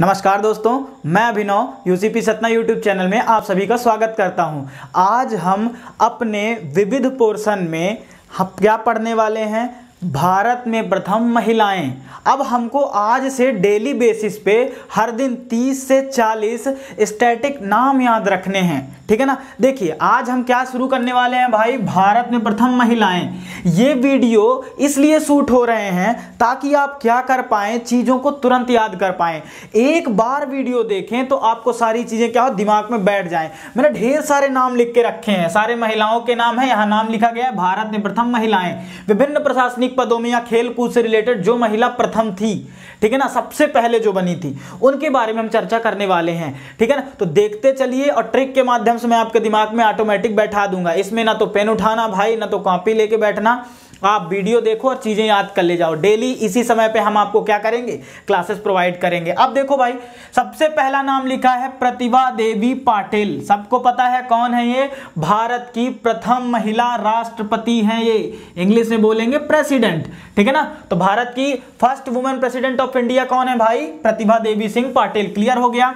नमस्कार दोस्तों, मैं Abhinav UCP Satna YouTube channel में आप सभी का स्वागत करता हूँ। आज हम अपने विविध पोर्शन में हम क्या पढ़ने वाले हैं? भारत में प्रथम महिलाएँ। अब हमको आज से डेली बेसिस पे हर दिन 30 से 40 स्टैटिक नाम याद रखने हैं। ठीक है ना? देखिए, आज हम क्या शुरू करने वाले हैं भाई? भारत में प्रथम महिलाएँ। ये वीडियो इसलिए शूट हो रहे हैं ताकि आप क्या कर पाए, चीज़ों को तुरंत याद कर पाए। एक बार वीडियो देखें तो आपको सारी चीज़ें क्या हो, दिमाग में बैठ जाएँ। मैंने ढेर सारे नाम लिख के रखे हैं। सारे महिलाओं के नाम है, यहाँ नाम लिखा गया है, भारत में प्रथम महिलाएँ। विभिन्न प्रशासनिक पदों में या खेल कूद से रिलेटेड जो महिला प्रथम थी, ठीक है ना? सबसे पहले जो बनी थी, उनके बारे में हम चर्चा करने वाले हैं, ठीक है ना? तो देखते चलिए और ट्रिक के माध्यम से मैं आपके दिमाग में ऑटोमेटिक बैठा दूँगा। इसमें ना तो पेन उठाना भाई, ना तो कॉपी लेके बैठना। आप वीडियो देखो और चीज़ें याद कर ले जाओ। डेली इसी समय पे हम आपको क्या करेंगे? क्लासेस प्रोवाइड करेंगे। अब देखो भाई, सबसे पहला नाम लिखा है प्रतिभा देवी पाटिल। सबको पता है कौन है ये? भारत की प्रथम महिला राष्ट्रपति हैं ये। इंग्लिश में बोलेंगे प्रेसिडेंट ठीक है ना? तो भारत की first women president of India कौन है भाई? प्रतिभा देवी सिंह पाटिल। क्लियर हो गया?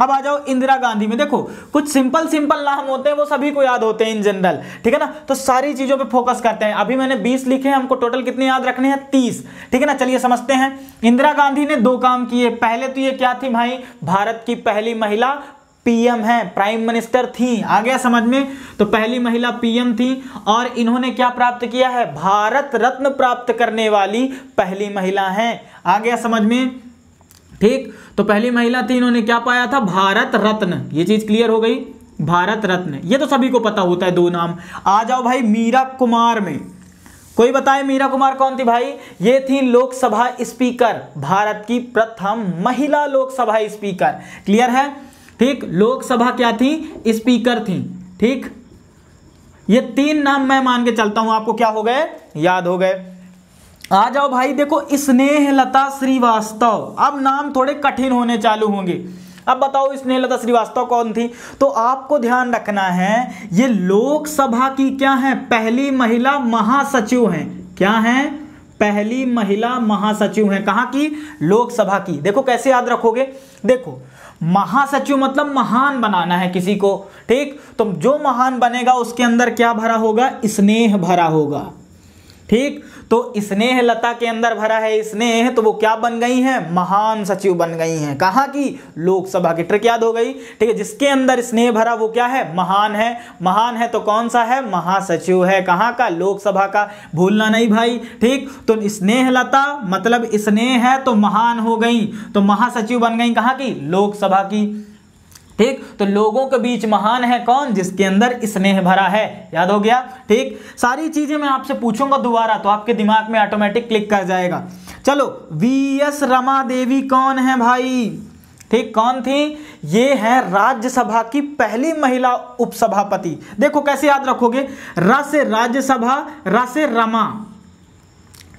अब आ जाओ इंदिरा गांधी में। देखो, कुछ सिंपल सिंपल नाम होते हैं, वो सभी को याद होते हैं इन जनरल ठीक है ना? तो सारी चीज़ों पे फोकस करते हैं। अभी मैंने 20 लिखे हैं, हमको टोटल कितने याद रखने हैं? 30 ठीक है ना? चलिए समझते हैं। इंदिरा गांधी ने दो काम किए। पहले तो ये क्या थी भाई? भारत की पहली महिला पीएम है प्राइम मिनिस्टर थी। आ गया समझ में? तो पहली महिला पीएम थी और इन्होंने क्या प्राप्त किया है? भारत रत्न प्राप्त करने वाली पहली महिला है। आ गया समझ में? ठीक? तो पहली महिला थी, इन्होंने क्या पाया था? भारत रत्न। ये चीज़ क्लियर हो गई? भारत रत्न। ये तो सभी को पता होता है दो नाम। आ जाओ भाई, मीरा कुमार में। कोई बताए मीरा कुमार कौन थी भाई? ये थी लोकसभा स्पीकर, भारत की प्रथम महिला लोकसभा स्पीकर। क्लियर है? ठीक? लोकसभा क्या थी? स्पीकर थी। ठीक? ये तीन नाम मैं मान के चलता हूँ, आपको क्या हो गए? याद हो गए। आ जाओ भाई, देखो स्नेहलता श्रीवास्तव। अब नाम थोड़े कठिन होने चालू होंगे। अब बताओ स्नेहलता श्रीवास्तव कौन थी? तो आपको ध्यान रखना है, ये लोकसभा की क्या है? पहली महिला महासचिव हैं। क्या है? पहली महिला महासचिव हैं। कहाँ की? लोकसभा की। देखो, कैसे याद रखोगे? देखो, महासचिव मतलब महान बनाना है किसी को, ठीक? तो जो महान बनेगा, उसके अंदर क्या भरा होगा? स्नेह भरा होगा, ठीक? तो स्नेह लता के अंदर भरा है स्नेह तो वो क्या बन गई हैं? महान सचिव बन गई हैं। कहाँ की? लोकसभा की। ट्रिक याद हो गई? ठीक है, जिसके अंदर स्नेह भरा वो क्या है? महान है। महान है तो कौन सा है? महासचिव है। कहाँ का? लोकसभा का। भूलना नहीं भाई। ठीक? तो स्नेह लता मतलब स्नेह है तो महान हो गई। तो महासचिव बन गई कहाँ की? लोकसभा की। ठीक? तो लोगों के बीच महान है कौन? जिसके अंदर स्नेह भरा है। याद हो गया? ठीक? सारी चीज़ें मैं आपसे पूछूँगा दोबारा तो आपके दिमाग में ऑटोमेटिक क्लिक कर जाएगा। चलो वी एस रमा देवी कौन है भाई? ठीक, कौन थी? ये है राज्यसभा की पहली महिला उपसभापति। देखो कैसे याद रखोगे? र से राज्यसभा, र से रमा।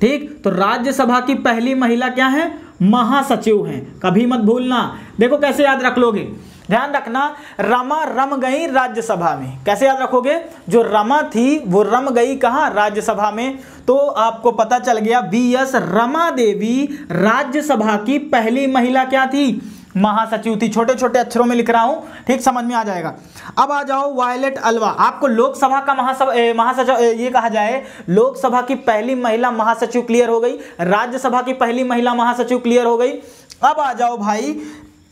ठीक? तो राज्यसभा की पहली महिला क्या है? महासचिव हैं। कभी मत भूलना। देखो कैसे याद रख लोगे? ध्यान रखना, रमा रम गई राज्यसभा में। कैसे याद रखोगे? जो रमा थी, वो रम गई कहा? राज्यसभा में। तो आपको पता चल गया बी एस रमा देवी राज्यसभा की पहली महिला क्या थी? महासचिव थी। छोटे छोटे अक्षरों में लिख रहा हूँ, ठीक, समझ में आ जाएगा। अब आ जाओ, वायलेट अलवा। आपको लोकसभा का महासभा महासचिव ये कहा जाए, लोकसभा की पहली महिला महासचिव क्लियर हो गई। राज्यसभा की पहली महिला महासचिव क्लियर हो गई। अब आ जाओ भाई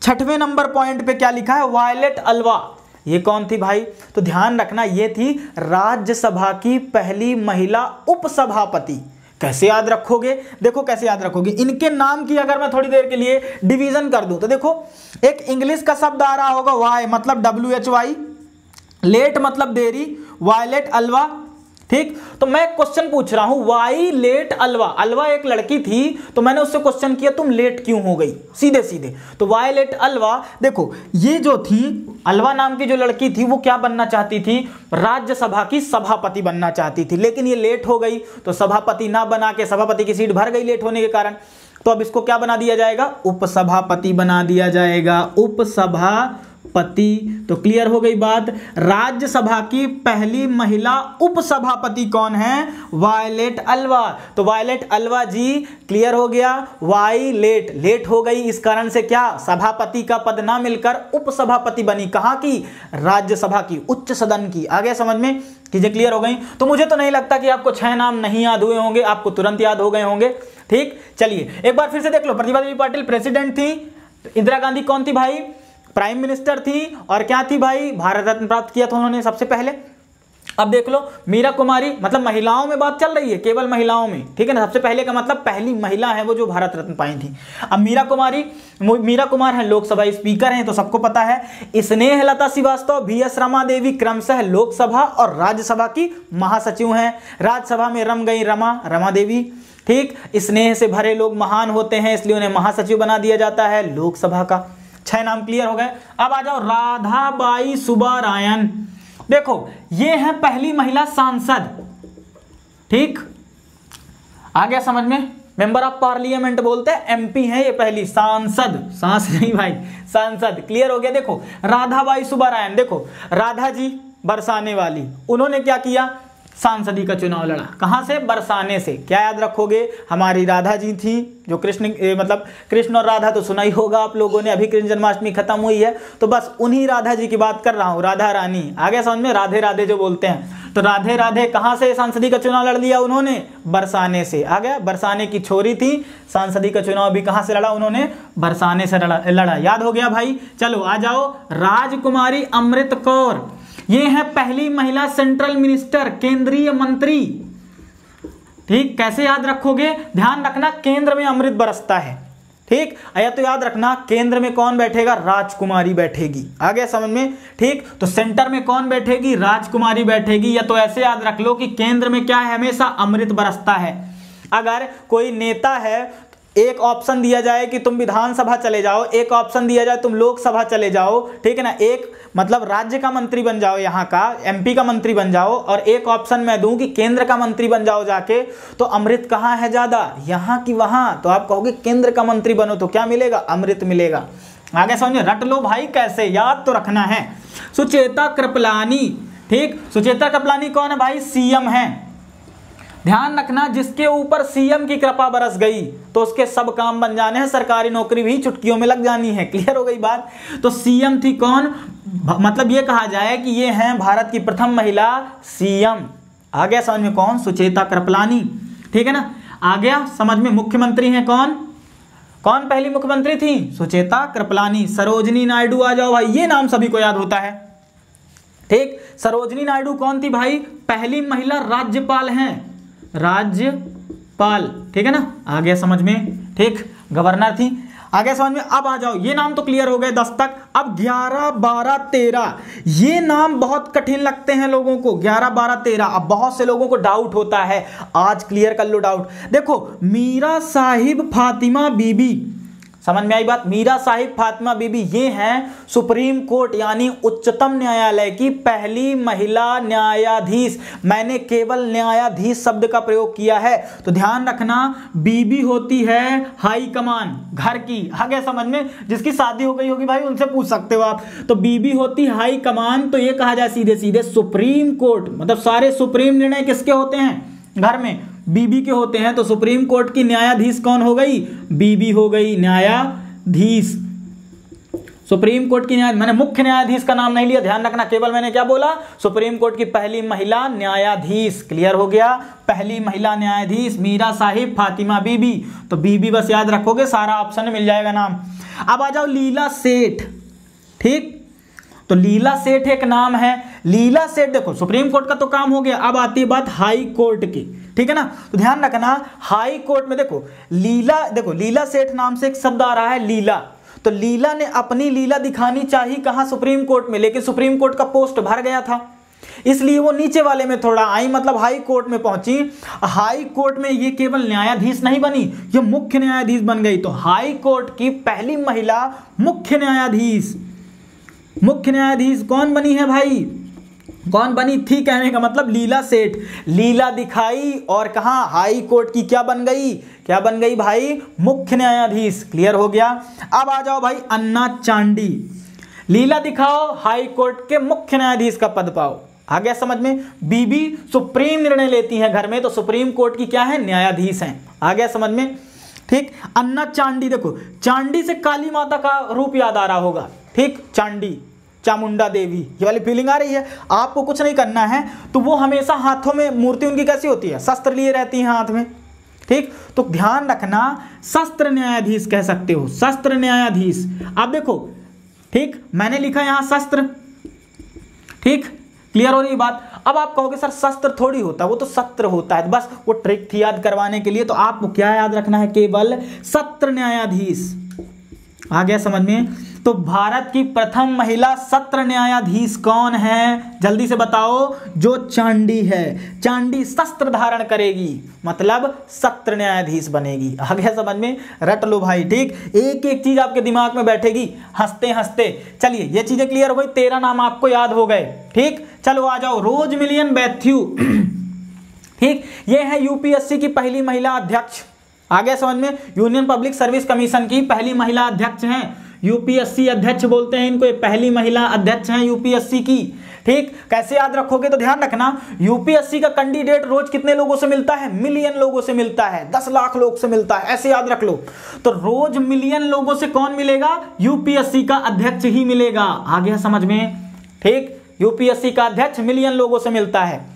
छठवें नंबर पॉइंट पे क्या लिखा है? वायलेट अलवा। ये कौन थी भाई? तो ध्यान रखना, ये थी राज्यसभा की पहली महिला उपसभापति। कैसे याद रखोगे? देखो कैसे याद रखोगे। इनके नाम की अगर मैं थोड़ी देर के लिए डिवीज़न कर दूँ तो देखो, एक इंग्लिश का शब्द आ रहा होगा वाई मतलब डब्ल्यू एच वाई लेट मतलब देरी, वायलेट अलवा ठीक? तो मैं क्वेश्चन पूछ रहा हूँ वाई लेट अलवा? अलवा एक लड़की थी तो मैंने उससे क्वेश्चन किया, तुम लेट क्यों हो गई? सीधे सीधे। तो वाई लेट अलवा? देखो, ये जो थी, अलवा नाम की जो लड़की थी, वो क्या बनना चाहती थी? राज्यसभा की सभापति बनना चाहती थी। लेकिन ये लेट हो गई तो सभापति ना बना के, सभापति की सीट भर गई लेट होने के कारण। तो अब इसको क्या बना दिया जाएगा? उपसभापति बना दिया जाएगा। उपसभा पति। तो क्लियर हो गई बात। राज्यसभा की पहली महिला उपसभापति कौन है? वायलेट अलवा। तो वायलेट अलवा जी, क्लियर हो गया। वाई लेट लेट हो गई इस कारण से क्या? सभापति का पद ना मिलकर उपसभापति बनी। कहाँ की? राज्यसभा की, उच्च सदन की। आगे समझ में? चीज़ें क्लियर हो गई। तो मुझे तो नहीं लगता कि आपको छह नाम नहीं याद हुए होंगे। आपको तुरंत याद हो गए होंगे। ठीक? चलिए, एक बार फिर से देख लो। प्रतिभा देवी पाटिल प्रेसिडेंट थी। इंदिरा गांधी कौन थी भाई? प्राइम मिनिस्टर थी और क्या थी भाई? भारत रत्न प्राप्त किया था उन्होंने सबसे पहले। अब देख लो, मीरा कुमारी मतलब महिलाओं में बात चल रही है, केवल महिलाओं में, ठीक है ना? सबसे पहले का मतलब पहली महिला है वो जो भारत रत्न पाई थी। अब मीरा कुमारी मीरा कुमार है, लोकसभा स्पीकर हैं तो सबको पता है, स्नेह लता श्रीवास्तव बी एस रमा देवी क्रमशः लोकसभा और राज्यसभा की महासचिव हैं। राज्यसभा में रम गई रमा रमा देवी ठीक? स्नेह से भरे लोग महान होते हैं, इसलिए उन्हें महासचिव बना दिया जाता है लोकसभा का। छह नाम क्लियर हो गए। अब आ जाओ राधाबाई सुबारायन देखो, ये है पहली महिला सांसद। ठीक? आ गया समझ में? मेंबर ऑफ़ पार्लियामेंट बोलते हैं एमपी है ये पहली सांसद। सांस नहीं भाई, सांसद। क्लियर हो गया? देखो, राधाबाई सुबारायन देखो, राधा जी बरसाने वाली। उन्होंने क्या किया? सांसदी का चुनाव लड़ा। कहाँ से? बरसाने से। क्या याद रखोगे? हमारी राधा जी थी, जो कृष्ण मतलब कृष्ण और राधा तो सुना ही होगा आप लोगों ने। अभी कृष्ण जन्माष्टमी खत्म हुई है तो बस उन्हीं राधा जी की बात कर रहा हूँ। राधा रानी। आगे समझ में? राधे राधे जो बोलते हैं। तो राधे राधे, कहाँ से सांसदी का चुनाव लड़ लिया उन्होंने? बरसाने से। आ गया? बरसाने की छोरी थी। सांसदी का चुनाव भी कहाँ से लड़ा उन्होंने? बरसाने से लड़ा लड़ा। याद हो गया भाई? चलो, आ जाओ। राजकुमारी अमृत कौर। ये है पहली महिला सेंट्रल मिनिस्टर केंद्रीय मंत्री। ठीक, कैसे याद रखोगे? ध्यान रखना, केंद्र में अमृत बरसता है। ठीक, या तो याद रखना, केंद्र में कौन बैठेगा? राजकुमारी बैठेगी। आगे समझ में? ठीक तो सेंटर में कौन बैठेगी? राजकुमारी बैठेगी। या तो ऐसे याद रख लो कि केंद्र में क्या है? हमेशा अमृत बरसता है। अगर कोई नेता है एक ऑप्शन दिया जाए कि तुम विधानसभा चले जाओ, एक ऑप्शन दिया जाए तुम लोकसभा चले जाओ, ठीक है ना? एक मतलब राज्य का मंत्री बन जाओ यहाँ का एमपी का मंत्री बन जाओ, और एक ऑप्शन मैं दूँ कि केंद्र का मंत्री बन जाओ जाके तो अमृत कहाँ है ज़्यादा? यहाँ की वहाँ। तो आप कहोगे केंद्र का मंत्री बनो तो क्या मिलेगा? अमृत मिलेगा। आगे समझो, रट लो भाई, कैसे? याद तो रखना है। सुचेता कृपलानी, ठीक? सुचेता कृपलानी कौन है भाई? सीएम है। ध्यान रखना, जिसके ऊपर सीएम की कृपा बरस गई तो उसके सब काम बन जाने हैं, सरकारी नौकरी भी चुटकियों में लग जानी है। क्लियर हो गई बात? तो सीएम थी कौन? मतलब ये कहा जाए कि ये हैं भारत की प्रथम महिला सीएम। आ गया समझ में कौन? सुचेता कृपलानी। ठीक है ना? आ गया समझ में मुख्यमंत्री हैं कौन? कौन पहली मुख्यमंत्री थी? सुचेता कृपलानी। सरोजनी नायडू आ जाओ भाई, ये नाम सभी को याद होता है। ठीक? सरोजनी नायडू कौन थी भाई? पहली महिला राज्यपाल हैं। राज्यपाल। ठीक है ना? आ गया समझ में? ठीक, गवर्नर थी। आगे समझ में? अब आ जाओ। ये नाम तो क्लियर हो गए दस तक। अब ग्यारह, बारह, तेरह। ये नाम बहुत कठिन लगते हैं लोगों को। ग्यारह, बारह, तेरह। अब बहुत से लोगों को डाउट होता है। आज क्लियर कर लो डाउट देखो, मीरा साहिब फातिमा बीबी समझ में आई बात? मीरा साहिब फातिमा बीबी ये हैं, सुप्रीम कोर्ट यानी उच्चतम न्यायालय की पहली महिला न्यायाधीश। मैंने केवल न्यायाधीश शब्द का प्रयोग किया है। तो ध्यान रखना, बीबी होती है हाई कमान, घर की। आगे समझ में? जिसकी शादी हो गई होगी भाई, उनसे पूछ सकते हो आप। तो बीबी होती हाई कमान तो ये कहा जाए सीधे सीधे सुप्रीम कोर्ट। मतलब सारे सुप्रीम निर्णय किसके होते हैं? घर में। बीबी के होते हैं तो सुप्रीम कोर्ट की न्यायाधीश कौन हो गई? बीबी हो गई न्यायाधीश। सुप्रीम कोर्ट की न्याय मैंने मुख्य न्यायाधीश का नाम नहीं लिया, ध्यान रखना, केवल मैंने क्या बोला? सुप्रीम कोर्ट की पहली महिला न्यायाधीश। क्लियर हो गया? पहली महिला न्यायाधीश, मीरा साहिब, फातिमा बीबी। तो बीबी बस याद रखोगे, सारा ऑप्शन मिल जाएगा नाम। अब आ जाओ लीला सेठ। ठीक? तो लीला सेठ एक नाम है लीला सेठ देखो, सुप्रीम कोर्ट का तो काम हो गया, अब आती है बात हाई कोर्ट की, ठीक है ना? तो ध्यान रखना, हाई कोर्ट में देखो, लीला देखो, लीला सेठ नाम से एक शब्द आ रहा है, लीला। तो लीला ने अपनी लीला दिखानी चाहिए कहा सुप्रीम कोर्ट में? लेकिन सुप्रीम कोर्ट का पोस्ट भर गया था। इसलिए वो नीचे वाले में थोड़ा आई मतलब हाई कोर्ट में पहुँची। हाई कोर्ट में ये केवल न्यायाधीश नहीं बनी, ये मुख्य न्यायाधीश बन गई। तो हाई कोर्ट की पहली महिला मुख्य न्यायाधीश। मुख्य न्यायाधीश कौन बनी है भाई? कौन बनी? थी कहने का मतलब लीला सेठ। लीला दिखाई और कहा, हाई कोर्ट की क्या बन गई? क्या बन गई भाई? मुख्य न्यायाधीश। क्लियर हो गया? अब आ जाओ भाई, अन्ना चांडी। लीला दिखाओ, हाई कोर्ट के मुख्य न्यायाधीश का पद पाओ। आ गया समझ में? बीबी सुप्रीम निर्णय लेती है घर में तो सुप्रीम कोर्ट की क्या है? न्यायाधीश हैं। आ गया समझ में? ठीक? अन्ना चांडी, देखो, चांडी से काली माता का रूप याद आ रहा होगा। ठीक? चांडी। चामुंडा देवी, ये वाली फीलिंग आ रही है। आपको कुछ नहीं करना है तो वो हमेशा हाथों में मूर्ति उनकी कैसी होती है? शस्त्र लिए रहती है हाथ में। ठीक? तो ध्यान रखना, शस्त्र न्यायाधीश कह सकते हो, शस्त्र न्यायाधीश। अब देखो, ठीक? मैंने लिखा यहाँ शस्त्र। ठीक? क्लियर हो रही बात? अब आप कहोगे, सर, शस्त्र थोड़ी होता है वो तो सत्र होता है। बस, वो ट्रिक थी याद करवाने के लिए तो आपको क्या याद रखना है? केवल सत्र न्यायाधीश। आ गया समझ में? तो भारत की प्रथम महिला सत्र न्यायाधीश कौन है? जल्दी से बताओ, जो चांडी है। चांडी शस्त्र धारण करेगी मतलब सत्र न्यायाधीश बनेगी। आ गया समझ में? रट लो भाई, ठीक? एक एक चीज़ आपके दिमाग में बैठेगी हँसते हँसते चलिए, ये चीज़ें क्लियर हो गई तेरह नाम आपको याद हो गए, ठीक? चलो आ जाओ, रोज मिलियन बैथ्यू। ठीक? ये है यूपीएससी की पहली महिला अध्यक्ष। आगे समझ में? यूनियन पब्लिक सर्विस कमीशन की पहली महिला अध्यक्ष हैं। यूपीएससी अध्यक्ष बोलते हैं, इनको ये पहली महिला अध्यक्ष हैं यूपीएससी की। ठीक? कैसे याद रखोगे तो ध्यान रखना, यूपीएससी का कैंडिडेट रोज कितने लोगों से मिलता है? मिलियन लोगों से मिलता है, दस लाख लोग से मिलता है, ऐसे याद रख लो। तो रोज मिलियन लोगों से कौन मिलेगा? यूपीएससी का अध्यक्ष ही मिलेगा। आ गया समझ में? ठीक? यूपीएससी का अध्यक्ष मिलियन लोगों से मिलता है।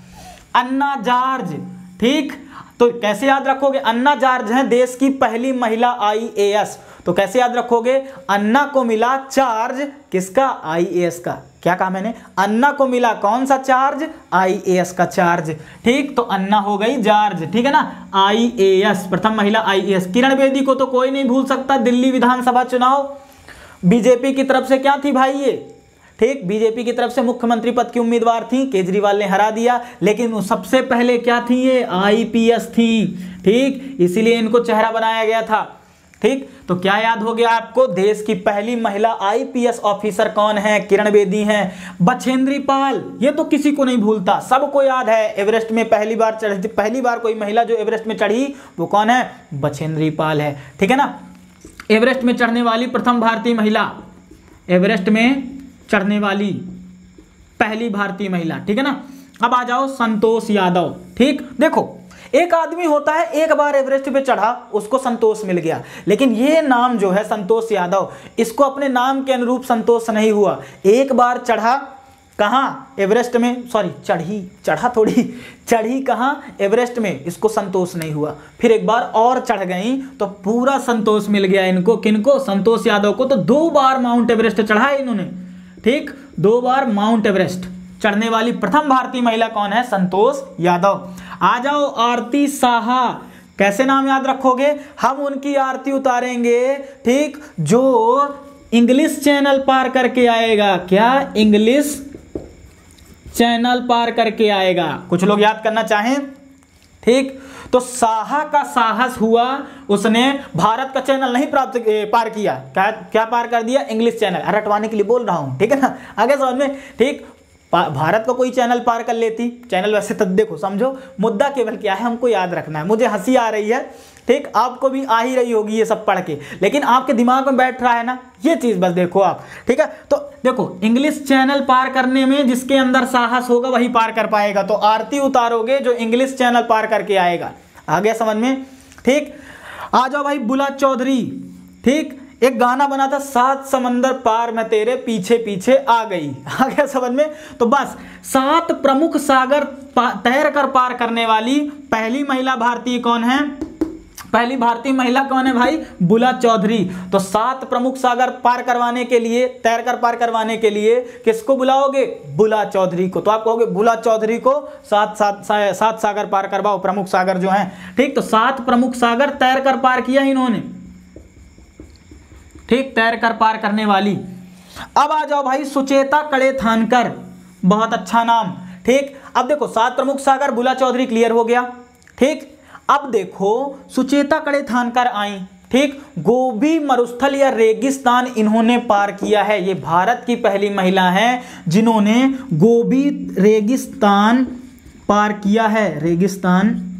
अन्ना जार्ज, ठीक? तो कैसे याद रखोगे? अन्ना जार्ज है, देश की पहली महिला आईएएस तो कैसे याद रखोगे? अन्ना को मिला चार्ज। किसका? आईएएस का। क्या कहा मैंने? अन्ना को मिला कौन सा चार्ज? आईएएस का चार्ज। ठीक तो अन्ना हो गई जार्ज। ठीक है ना? आईएएस प्रथम महिला आईएएस किरण बेदी को तो कोई नहीं भूल सकता। दिल्ली विधानसभा चुनाव। बीजेपी की तरफ़ से क्या थी भाई ये? ठीक, बीजेपी की तरफ़ से मुख्यमंत्री पद की उम्मीदवार थी, केजरीवाल ने हरा दिया, लेकिन सबसे पहले क्या थी ये? आईपीएस थी, ठीक, इसीलिए इनको चेहरा बनाया गया था, ठीक तो क्या याद हो गया आपको? देश की पहली महिला आईपीएस ऑफिसर कौन है? किरण बेदी हैं। बछेंद्री पाल, ये तो किसी को नहीं भूलता, सबको याद है, एवरेस्ट में पहली बार चढ़ी, पहली बार कोई महिला जो एवरेस्ट में चढ़ी, वो कौन है? बछेंद्री पाल है, ठीक है ना? एवरेस्ट में चढ़ने वाली प्रथम भारतीय महिला, एवरेस्ट में चढ़ने वाली पहली भारतीय महिला, ठीक है ना? अब आ जाओ संतोष यादव, ठीक? देखो, एक आदमी होता है, एक बार एवरेस्ट पे चढ़ा, उसको संतोष मिल गया। लेकिन ये नाम जो है संतोष यादव, इसको अपने नाम के अनुरूप संतोष नहीं हुआ। एक बार चढ़ा, कहाँ? एवरेस्ट में सॉरी चढ़ी, चढ़ा थोड़ी, चढ़ी कहाँ? एवरेस्ट में, इसको संतोष नहीं हुआ। फिर एक बार और चढ़ गई तो पूरा संतोष मिल गया इनको, किनको? संतोष यादव को तो दो बार माउंट एवरेस्ट चढ़ा इन्होंने। ठीक दो बार माउंट एवरेस्ट। चढ़ने वाली प्रथम भारतीय महिला कौन है? संतोष यादव। आ जाओ, आरती साहा। कैसे नाम याद रखोगे? हम उनकी आरती उतारेंगे, ठीक, जो इंग्लिश चैनल पार करके आएगा। क्या इंग्लिश चैनल पार करके आएगा? कुछ लोग याद करना चाहें? ठीक तो साहा का साहस हुआ, उसने भारत का चैनल नहीं प्राप्त पार किया। क्या क्या पार कर दिया? इंग्लिश चैनल रटवाने के लिए बोल रहा हूँ, ठीक है ना? आगे समझ में, ठीक? भारत का कोई चैनल पार कर लेती? चैनल वैसे तब देखो, समझो, मुद्दा केवल क्या है, हमको याद रखना है। मुझे हँसी आ रही है, ठीक? आपको भी आ ही रही होगी ये सब पढ़ के। लेकिन आपके दिमाग में बैठ रहा है ना, ये चीज़ बस देखो आप, ठीक है? तो देखो इंग्लिश चैनल पार करने में जिसके अंदर साहस होगा, वही पार कर पाएगा। तो आरती उतारोगे, जो इंग्लिश चैनल पार करके आएगा। आ गया समझ में? ठीक? आ जाओ भाई, बुला चौधरी। ठीक? एक गाना बना था, सात समंदर पार में तेरे पीछे पीछे आ गई। आ गया समझ में? तो बस, सात प्रमुख सागर तैर कर पार करने वाली पहली महिला भारतीय कौन है? पहली भारतीय महिला कौन है भाई? बुला चौधरी। तो सात प्रमुख सागर पार करवाने के लिए, तैर कर पार करवाने के लिए किसको बुलाओगे? बुला चौधरी को। तो आप कहोगे, बुला चौधरी को सात सात सात सागर पार करवाओ, प्रमुख सागर जो हैं। ठीक तो सात प्रमुख सागर तैर कर पार किया इन्होंने। ठीक, तैर कर पार करने वाली। अब आ जाओ भाई, सुचेता कड़े थानकर। बहुत अच्छा नाम। ठीक, अब देखो, सात प्रमुख सागर, बुला चौधरी क्लियर हो गया। ठीक अब देखो, सुचेता कड़े थानकर आई। ठीक, गोभी, मरुस्थल या रेगिस्तान इन्होंने पार किया है। ये भारत की पहली महिला है जिन्होंने गोभी, रेगिस्तान पार किया है। रेगिस्तान।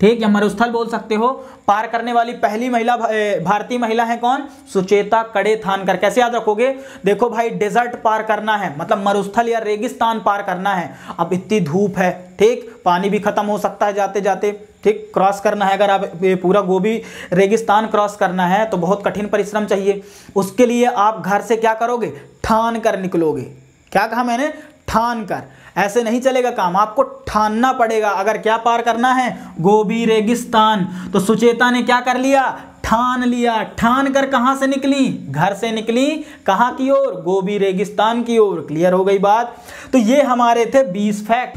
ठीक, या मरुस्थल बोल सकते हो। पार करने वाली पहली महिला भारतीय महिला है कौन? सुचेता कड़े थानकर कैसे याद रखोगे? देखो भाई, डेजर्ट पार करना है। मतलब मरुस्थल या रेगिस्तान पार करना है। अब इतनी धूप है। ठीक पानी भी खत्म हो सकता है जाते जाते। ठीक क्रॉस करना है, अगर आप पूरा गोभी रेगिस्तान क्रॉस करना है तो बहुत कठिन परिश्रम चाहिए। उसके लिए आप घर से क्या करोगे? ठान कर निकलोगे। क्या कहा मैंने? ठान कर। ऐसे नहीं चलेगा काम, आपको ठानना पड़ेगा। अगर क्या पार करना है? गोभी रेगिस्तान। तो सुचेता ने क्या कर लिया? ठान लिया। ठान कर कहाँ से निकली? घर से निकली कहाँ की ओर? गोभी रेगिस्तान की ओर। क्लियर हो गई बात? तो ये हमारे थे बीस फैक्ट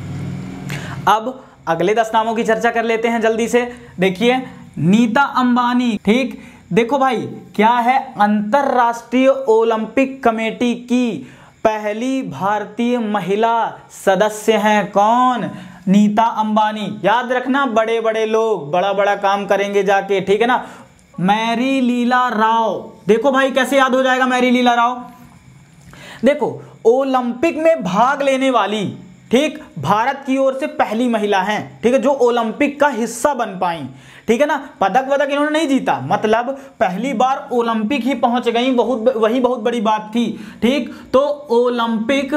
अब अगले दस नामों की चर्चा कर लेते हैं जल्दी से। देखिए, नीता अंबानी, ठीक? देखो भाई, क्या है अंतरराष्ट्रीय ओलंपिक कमेटी की पहली भारतीय महिला सदस्य हैं कौन? नीता अंबानी। याद रखना बड़े बड़े लोग बड़ा बड़ा काम करेंगे जाके, ठीक है ना? मैरी लीला राव। देखो भाई, कैसे याद हो जाएगा मैरी लीला राव? देखो, ओलंपिक में भाग लेने वाली ठीक? भारत की ओर से पहली महिला हैं, ठीक है, जो ओलंपिक का हिस्सा बन पाई, ठीक है ना? पदक वदक इन्होंने नहीं जीता मतलब पहली बार ओलंपिक ही पहुँच गई, बहुत वही बहुत बड़ी बात थी, ठीक? तो ओलंपिक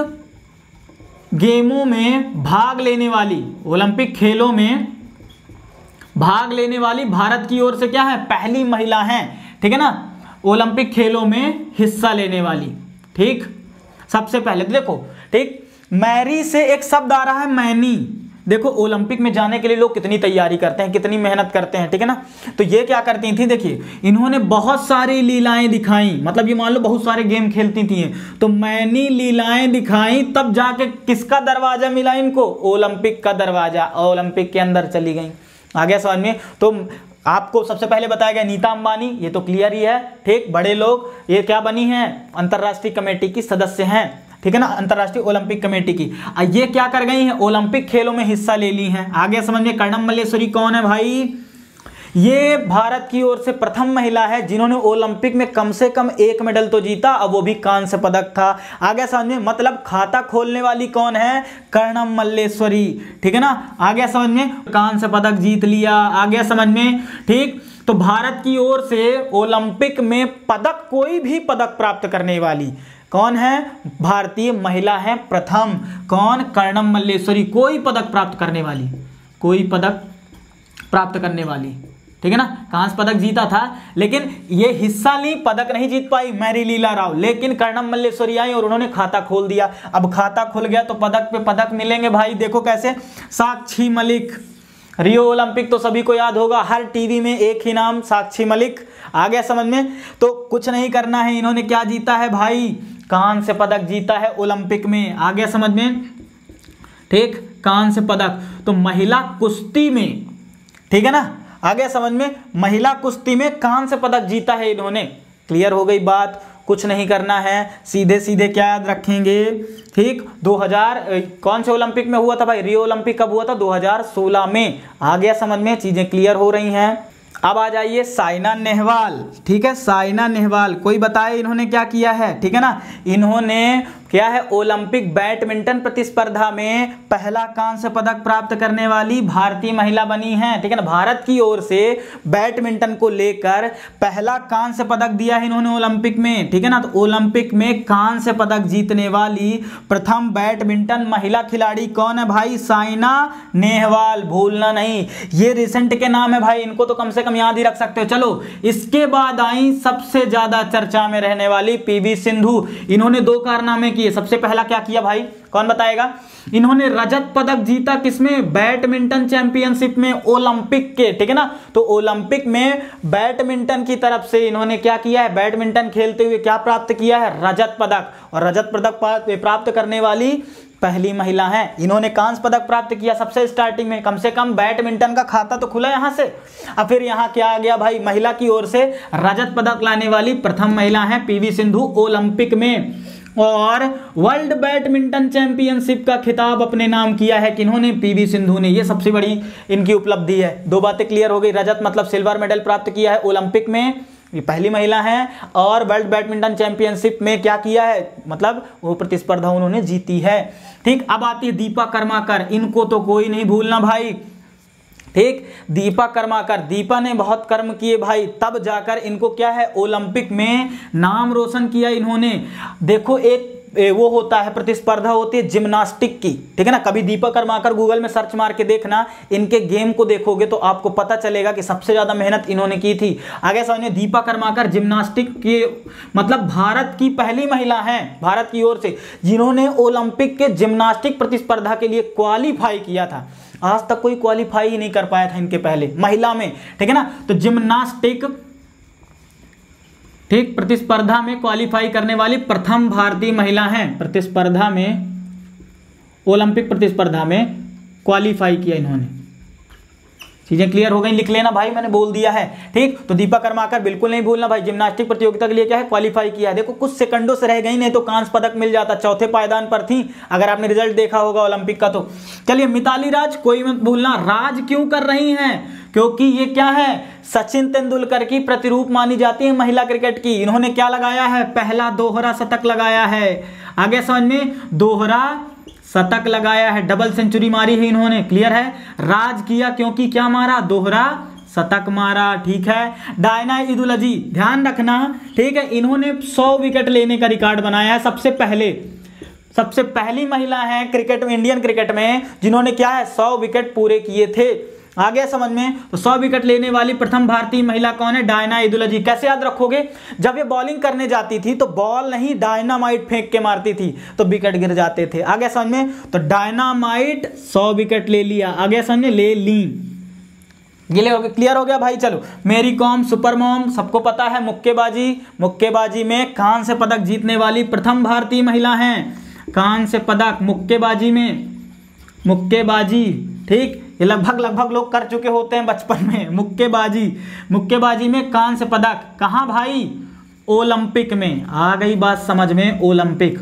गेमों में भाग लेने वाली, ओलंपिक खेलों में भाग लेने वाली भारत की ओर से क्या है? पहली महिला है, ठीक है ना? ओलंपिक खेलों में हिस्सा लेने वाली, ठीक? सबसे पहले तो देखो, ठीक? मैरी से एक शब्द आ रहा है मैनी। देखो, ओलंपिक में जाने के लिए लोग कितनी तैयारी करते हैं, कितनी मेहनत करते हैं, ठीक है ना? तो ये क्या करती थी, देखिए, इन्होंने बहुत सारी लीलाएँ दिखाई। मतलब ये मान लो बहुत सारे गेम खेलती थी तो मैंने लीलाएँ दिखाई, तब जाके किसका दरवाज़ा मिला इनको? ओलंपिक का दरवाज़ा, ओलंपिक के अंदर चली गई। आ गया समझ में तो आपको सबसे पहले बताया गया नीता अंबानी, ये तो क्लियर ही है, ठीक, बड़े लोग, ये क्या बनी है? अंतर्राष्ट्रीय कमेटी की सदस्य हैं। ठीक है ना? अंतरराष्ट्रीय ओलंपिक कमेटी की। ये क्या कर गई है? ओलंपिक खेलों में हिस्सा ले ली हैं। आगे समझ में कर्णम मल्लेश्वरी कौन है भाई? ये भारत की ओर से प्रथम महिला है जिन्होंने ओलंपिक में कम से कम एक मेडल तो जीता, अब वो भी कांस्य पदक था। आगे समझ में मतलब खाता खोलने वाली कौन है? कर्णम मल्लेश्वरी ठीक है ना? आगे समझ में कांस्य पदक जीत लिया। आगे समझ में ठीक? तो भारत की ओर से ओलंपिक में पदक कोई भी पदक प्राप्त करने वाली कौन है? भारतीय महिला है प्रथम। कौन? कर्णम मल्लेश्वरी। कोई पदक प्राप्त करने वाली। कोई पदक प्राप्त करने वाली। ठीक है ना? कांस पदक जीता था, लेकिन ये हिस्सा ली, पदक नहीं जीत पाई मैरी लीला राव। लेकिन कर्णम मल्लेश्वरी आई और उन्होंने खाता खोल दिया। अब खाता खुल गया तो पदक पे पदक मिलेंगे भाई। देखो कैसे। साक्षी मलिक। रियो ओलंपिक तो सभी को याद होगा। हर टीवी में एक ही नाम, साक्षी मलिक। आ गया समझ में? तो कुछ नहीं करना है। इन्होंने क्या जीता है भाई? कांस्य पदक जीता है ओलंपिक में। आ गया समझ में? ठीक? कांस्य पदक। तो महिला कुश्ती में, ठीक है ना? आ गया समझ में? महिला कुश्ती में कांस्य पदक जीता है इन्होंने। क्लियर हो गई बात। कुछ नहीं करना है। सीधे सीधे क्या याद रखेंगे? ठीक? 2000 कौन से ओलंपिक में हुआ था भाई? रियो ओलंपिक कब हुआ था? 2016 में। आ गया समझ में? चीज़ें क्लियर हो रही हैं। अब आ जाइए साइना नेहवाल। ठीक है, साइना नेहवाल। कोई बताए इन्होंने क्या किया है? ठीक है ना? इन्होंने क्या है ओलंपिक बैडमिंटन प्रतिस्पर्धा में पहला कांस्य पदक प्राप्त करने वाली भारतीय महिला बनी है? ठीक है ना, भारत की ओर से बैडमिंटन को लेकर पहला कांस्य पदक दिया है इन्होंने ओलंपिक में। ठीक है ना तो ओलंपिक में कांस्य पदक जीतने वाली प्रथम बैडमिंटन महिला खिलाड़ी कौन है भाई? साइना नेहवाल। भूलना नहीं। ये रिसेंट के नाम है भाई, इनको तो कम से कम याद ही रख सकते हो। चलो, इसके बाद आई सबसे ज़्यादा चर्चा में रहने वाली पीवी सिंधु। इन्होंने दो कारनामे किए सबसे पहला क्या किया भाई? कौन बताएगा? इन्होंने रजत पदक जीता किसमें? बैडमिंटन चैंपियनशिप में ओलंपिक के, ठीक है ना? तो ओलंपिक में बैडमिंटन की तरफ़ से इन्होंने क्या किया है? बैडमिंटन खेलते हुए क्या प्राप्त किया है? रजत पदक। और रजत पदक प्राप्त करने वाली पहली महिला है। इन्होंने कांस्य पदक प्राप्त किया सबसे स्टार्टिंग में। कम से कम बैडमिंटन का खाता तो खुला यहाँ से। अब फिर यहाँ क्या आ गया भाई? महिला की ओर से रजत पदक लाने वाली प्रथम महिला है पीवी सिंधु ओलंपिक में। और वर्ल्ड बैडमिंटन चैंपियनशिप का खिताब अपने नाम किया है किन्होंने? पीवी सिंधु ने। ये सबसे बड़ी इनकी उपलब्धि है। दो बातें क्लियर हो गई। रजत मतलब सिल्वर मेडल प्राप्त किया है ओलंपिक में। ये पहली महिला है। और वर्ल्ड बैडमिंटन चैंपियनशिप में क्या किया है? मतलब वो प्रतिस्पर्धा उन्होंने जीती है। ठीक, अब आती है दीपा कर्माकर। इनको तो कोई नहीं भूलना भाई। ठीक? दीपा कर्माकर। दीपा ने बहुत कर्म किए भाई। तब जाकर इनको क्या है? ओलंपिक में नाम रोशन किया इन्होंने। देखो, एक वो होता है, प्रतिस्पर्धा होती है जिम्नास्टिक की। ठीक है ना? कभी दीपक कर्माकर गूगल में सर्च मार के देखना। इनके गेम को देखोगे तो आपको पता चलेगा कि सबसे ज़्यादा मेहनत इन्होंने की थी। आगे समझिए दीपा कर्माकर जिम्नास्टिक के मतलब भारत की पहली महिला है, भारत की ओर से, जिन्होंने ओलंपिक के जिम्नास्टिक प्रतिस्पर्धा के लिए क्वालिफाई किया था। आज तक कोई क्वालिफाई ही नहीं कर पाया था इनके पहले, महिला में, ठीक है ना? तो जिम्नास्टिक ठीक, प्रतिस्पर्धा में क्वालिफाई करने वाली प्रथम भारतीय महिला हैं। प्रतिस्पर्धा में ओलंपिक प्रतिस्पर्धा में क्वालिफाई किया इन्होंने। चीज़ें क्लियर हो गई, लिख लेना भाई, मैंने बोल दिया है। ठीक? तो दीपा कर्माकर, बिल्कुल नहीं भूलना भाई जिम्नास्टिक प्रतियोगिता के लिए क्या है? क्वालिफाई किया है। देखो, कुछ सेकंडों से रह गई, नहीं तो कांस्य पदक मिल जाता। चौथे पायदान पर थी, अगर आपने रिज़ल्ट देखा होगा ओलंपिक का तो। चलिए, मिताली राज, कोई मत भूलना। राज क्यों कर रही हैं? क्योंकि ये क्या है? सचिन तेंदुलकर की प्रतिरूप मानी जाती है महिला क्रिकेट की। इन्होंने क्या लगाया है? पहला दोहरा शतक लगाया है। आगे समझ में, दोहरा शतक लगाया है, डबल सेंचुरी मारी है इन्होंने, क्लियर है? राज किया क्योंकि क्या मारा? दोहरा शतक मारा, ठीक है? डायना ईदुलजी, ध्यान रखना, ठीक है? इन्होंने 100 विकेट लेने का रिकॉर्ड बनाया है सबसे पहले। सबसे पहली महिला है क्रिकेट, इंडियन क्रिकेट में, जिन्होंने क्या है 100 विकेट पूरे किए थे। आ गया समझ में? तो सौ विकेट लेने वाली प्रथम भारतीय महिला कौन है? डायना ईदुल जी कैसे याद रखोगे? जब ये बॉलिंग करने जाती थी तो बॉल नहीं डायनामाइट फेंक के मारती थी तो विकेट गिर जाते थे। आगे समझ में? तो डायनामाइट सौ विकेट ले लिया। आगे समझ में? ले ली। गिले हो गए क्लियर हो गया भाई, चलो। मेरी कॉम, सुपर मॉम, सबको पता है, मुक्केबाजी। मुक्केबाजी में कान से पदक जीतने वाली प्रथम भारतीय महिला हैं। कान से पदक, मुक्केबाजी में। मुक्केबाजी। ठीक? ये लगभग लगभग लोग कर चुके होते हैं बचपन में। मुक्केबाजी। मुक्केबाजी में कांस्य पदक। कहाँ भाई? ओलंपिक में। आ गई बात समझ में, ओलंपिक।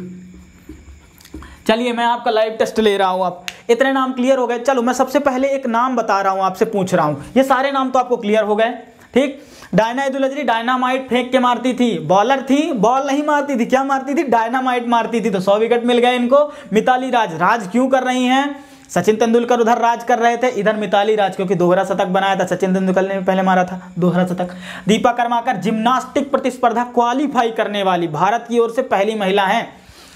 चलिए, मैं आपका लाइव टेस्ट ले रहा हूँ आप इतने नाम क्लियर हो गए। चलो, मैं सबसे पहले एक नाम बता रहा हूँ, आपसे पूछ रहा हूँ। ये सारे नाम तो आपको क्लियर हो गए। ठीक? डायना डायनामाइट फेंक के मारती थी। बॉलर थी बॉल नहीं मारती थी। क्या मारती थी? डायनामाइट मारती थी। तो सौ विकेट मिल गए इनको। मिताली राज। राज क्यों कर रही हैं? सचिन तेंदुलकर उधर राज कर रहे थे। इधर मिताली राज, क्योंकि दोहरा शतक बनाया था। सचिन तेंदुलकर ने पहले मारा था, दोहरा शतक। दीपा कर्माकर, जिम्नास्टिक प्रतिस्पर्धा क्वालिफाई करने वाली भारत की ओर से पहली महिला है।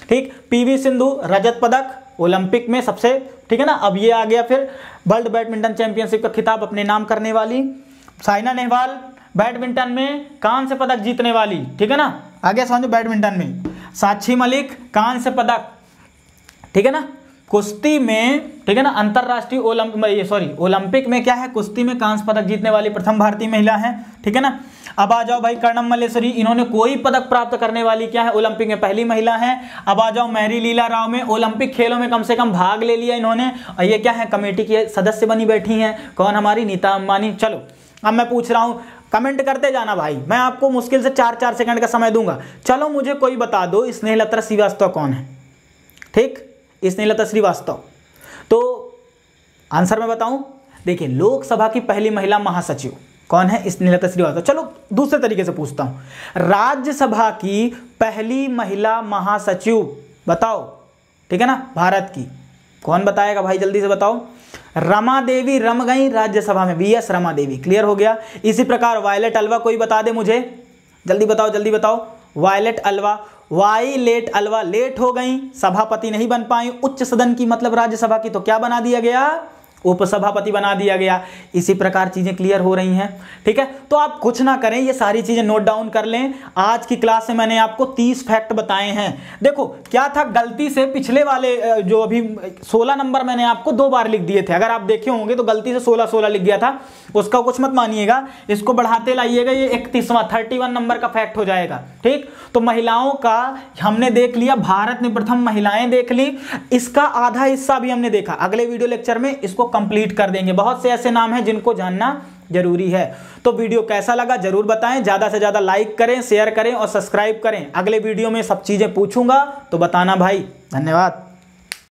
ठीक पीवी सिंधु, रजत पदक, ओलंपिक में सबसे, ठीक है ना, अब ये आ गया फिर। वर्ल्ड बैडमिंटन चैंपियनशिप का खिताब अपने नाम करने वाली। साइना नेहवाल, बैडमिंटन में कांस्य पदक जीतने वाली, ठीक है ना? आगे समझो बैडमिंटन में। साक्षी मलिक कांस्य पदक, ठीक है ना? कुश्ती में, ठीक है ना, अंतरराष्ट्रीय ओलंपिक सॉरी ओलंपिक में क्या है? कुश्ती में कांस्य पदक जीतने वाली प्रथम भारतीय महिला है, ठीक है ना? अब आ जाओ भाई कर्णम मल्लेश्वरी, इन्होंने कोई पदक प्राप्त करने वाली क्या है? ओलंपिक में पहली महिला है। अब आ जाओ मैरी लीला राव में, ओलंपिक खेलों में कम से कम भाग ले लिया इन्होंने। और ये क्या है? कमेटी की सदस्य बनी बैठी हैं। कौन हमारी? नीता अंबानी। चलो, अब मैं पूछ रहा हूँ, कमेंट करते जाना भाई। मैं आपको मुश्किल से चार चार सेकंड का समय दूँगा। चलो मुझे कोई बता दो, स्नेहलता श्रीवास्तव कौन है? ठीक? स्नेहलता श्रीवास्तव। तो आंसर मैं बताऊँ, देखिए, लोकसभा की पहली महिला महासचिव कौन है? स्नेहलता श्रीवास्तव। चलो, दूसरे तरीके से पूछता हूँ। राज्यसभा की पहली महिला महासचिव बताओ, ठीक है ना? भारत की। कौन बताएगा भाई, जल्दी से बताओ। रमा देवी रम गई राज्यसभा में B S Rama Devi clear हो गया? इसी प्रकार वायलेट अलवा कोई बता दे मुझे। जल्दी बताओ जल्दी बताओ। वायलेट अलवा वाई लेट अलवा लेट हो गई, सभापति नहीं बन पाई, उच्च सदन की मतलब राज्यसभा की तो क्या बना दिया गया? उपसभापति बना दिया गया। इसी प्रकार चीज़ें क्लियर हो रही हैं। ठीक है? तो आप कुछ ना करें, ये सारी चीज़ें नोट डाउन कर लें। आज की क्लास में मैंने आपको 30 फैक्ट बताए हैं। देखो, क्या था? गलती से पिछले वाले जो अभी 16 नंबर मैंने आपको दो बार लिख दिए थे। अगर आप देखे होंगे तो गलती से 16 16 लिख गया था। उसका कुछ मत मानिएगा। इसको बढ़ाते लाइएगा, ये इकतीसवां थर्टी नंबर का फैक्ट हो जाएगा। ठीक? तो महिलाओं का हमने देख लिया, भारत ने प्रथम महिलाएँ देख ली। इसका आधा हिस्सा भी हमने देखा। अगले वीडियो लेक्चर में इसको कंप्लीट कर देंगे। बहुत से ऐसे नाम हैं जिनको जानना ज़रूरी है। तो वीडियो कैसा लगा ज़रूर बताएँ। ज़्यादा से ज़्यादा लाइक करें शेयर करें और सब्सक्राइब करें। अगले वीडियो में सब चीज़ें पूछूँगा तो बताना भाई। धन्यवाद।